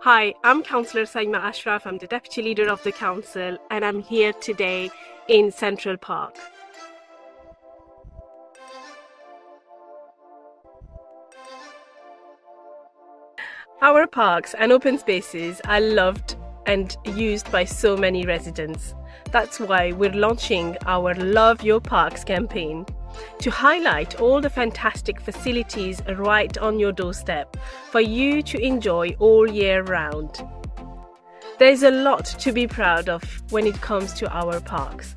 Hi, I'm Councillor Saima Ashraf. I'm the Deputy Leader of the Council, and I'm here today in Central Park. Our parks and open spaces are loved and used by so many residents. That's why we're launching our Love Your Parks campaign to highlight all the fantastic facilities right on your doorstep for you to enjoy all year round. There's a lot to be proud of when it comes to our parks.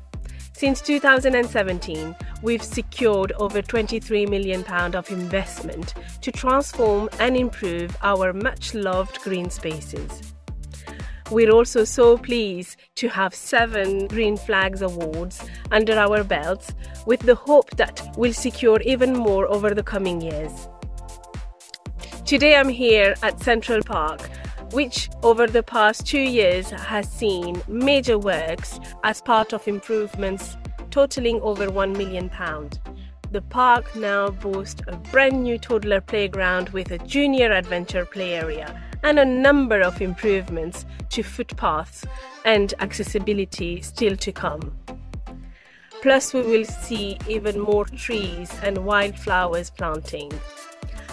Since 2017, we've secured over £23 million of investment to transform and improve our much loved green spaces. We're also so pleased to have seven Green Flags Awards under our belts with the hope that we'll secure even more over the coming years. Today I'm here at Central Park, which over the past two years has seen major works as part of improvements totaling over £1 million. The park now boasts a brand new toddler playground with a junior adventure play area and a number of improvements to footpaths and accessibility still to come. Plus, we will see even more trees and wildflowers planting.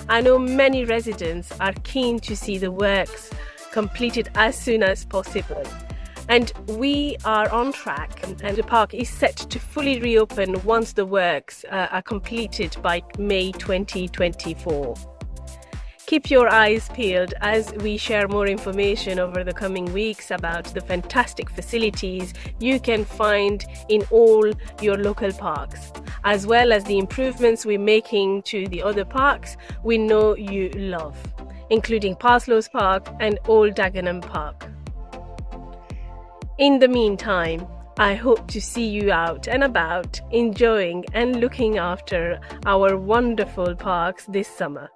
I know many residents are keen to see the works completed as soon as possible. And we are on track, and the park is set to fully reopen once the works uh, are completed by May 2024. Keep your eyes peeled as we share more information over the coming weeks about the fantastic facilities you can find in all your local parks, as well as the improvements we're making to the other parks we know you love, including Parsloes Park and Old Dagenham Park. In the meantime, I hope to see you out and about, enjoying and looking after our wonderful parks this summer.